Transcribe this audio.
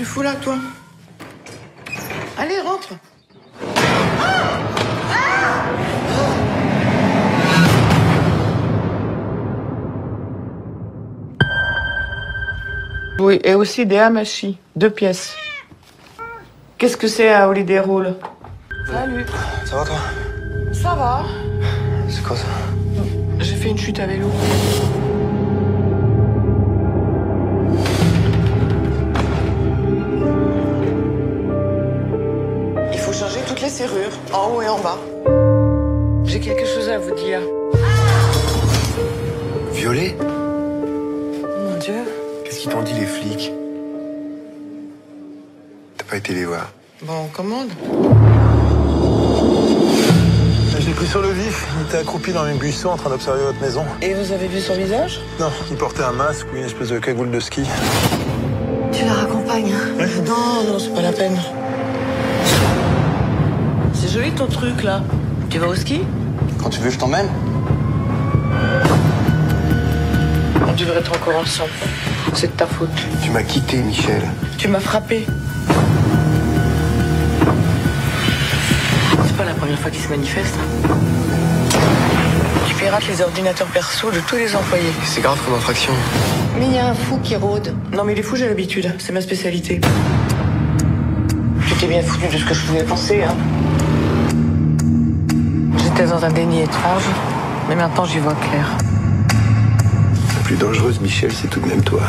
tu fous là, toi Allez, rentre. Oui, et aussi des hamachi, deux pièces. Qu'est-ce que c'est à Holiday Roll Salut. Ça va toi Ça va C'est quoi ça J'ai fait une chute à vélo. Toutes les serrures, en haut et en bas. J'ai quelque chose à vous dire. Violet Mon Dieu. Qu'est-ce qu'ils t'ont dit les flics? T'as pas été les voir? Bon, on commande. Je l'ai pris sur le vif. Il était accroupi dans mes buissons en train d'observer votre maison. Et vous avez vu son visage? Non, il portait un masque ou une espèce de cagoule de ski. Tu la raccompagnes, hein? Non, non, c'est pas la peine. C'est joli ton truc là. Tu vas au ski Quand tu veux, je t'emmène On devrait être encore ensemble. C'est de ta faute. Tu m'as quitté, Michel. Tu m'as frappé. C'est pas la première fois qu'il se manifeste. hein. Tu pirates les ordinateurs perso de tous les employés. C'est grave comme infraction. Mais il y a un fou qui rôde. Non mais il est fou, j'ai l'habitude. C'est ma spécialité. Tu t'es bien foutu de ce que je pouvais penser, hein. J'étais dans un déni étrange, mais maintenant j'y vois clair. La plus dangereuse, Michel, c'est tout de même toi.